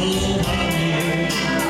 słowami Lecz